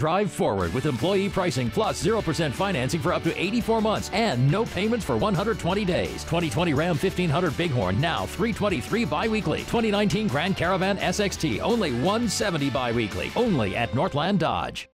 Drive forward with employee pricing plus 0% financing for up to 84 months and no payments for 120 days. 2020 Ram 1500 Bighorn now 323 biweekly. 2019 Grand Caravan SXT only 170 biweekly. Only at Northland Dodge.